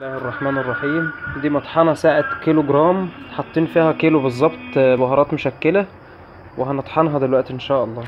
الله الرحمن الرحيم. دي مطحنة ساعة كيلو جرام حاطين فيها كيلو بالظبط بهارات مشكلة وهنطحنها دلوقتي إن شاء الله.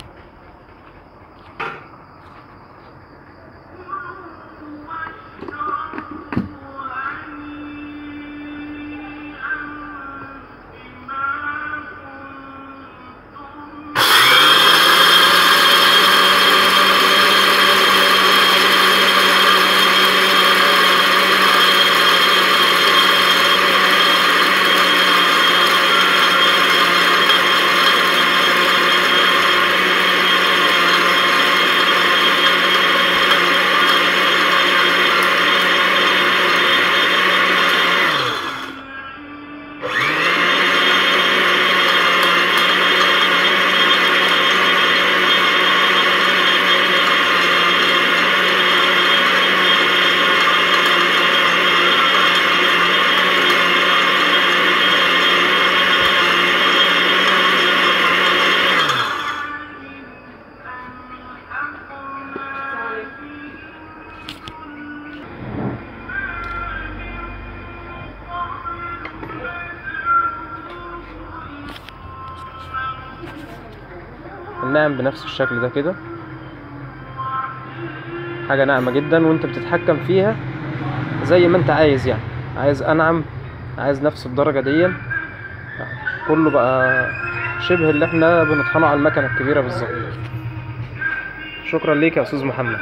الناعم بنفس الشكل ده كده. حاجة ناعمة جدا وانت بتتحكم فيها زي ما انت عايز يعني. عايز أنعم عايز نفس الدرجة دي كله بقى شبه اللي إحنا بنطحنه على المكنة الكبيرة بالظبط. شكرا ليك يا أستاذ محمد.